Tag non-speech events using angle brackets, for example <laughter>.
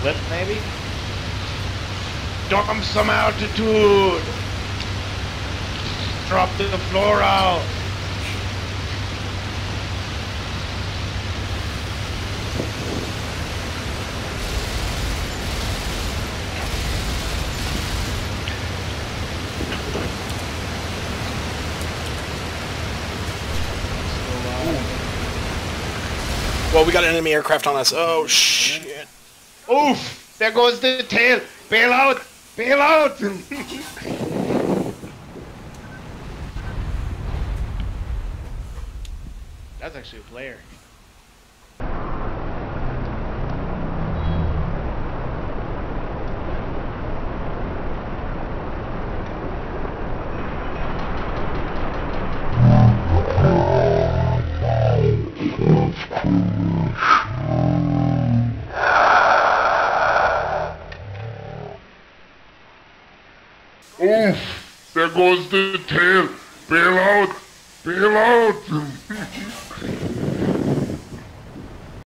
slip, maybe? Dump some altitude! Drop to the floor out! Well, we got an enemy aircraft on us. Oh, shit. Oof! There goes the tail! Bail out! Bail out! <laughs> That's actually a player. Oof! There goes the tail! Bail out! Bail out! <laughs>